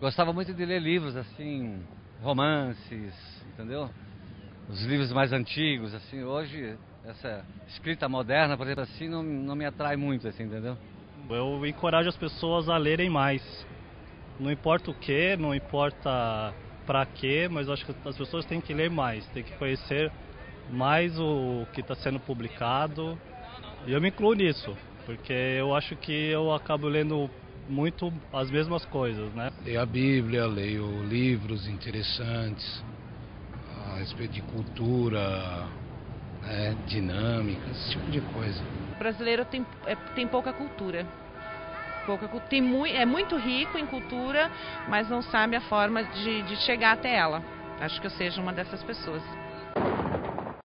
gostava muito de ler livros assim, romances, entendeu? Os livros mais antigos, assim, hoje essa escrita moderna, por exemplo, assim, não, não me atrai muito, assim, entendeu? Eu encorajo as pessoas a lerem mais. Não importa o que, não importa para quê, mas acho que as pessoas têm que ler mais, têm que conhecer mais o que está sendo publicado. E eu me incluo nisso, porque eu acho que eu acabo lendo muito as mesmas coisas, né? Leio a Bíblia, leio livros interessantes a respeito de cultura, né, dinâmica, esse tipo de coisa. O brasileiro tem, é, tem pouca cultura. Pouca, tem mu é muito rico em cultura, mas não sabe a forma de, de chegar até ela. Acho que eu seja uma dessas pessoas.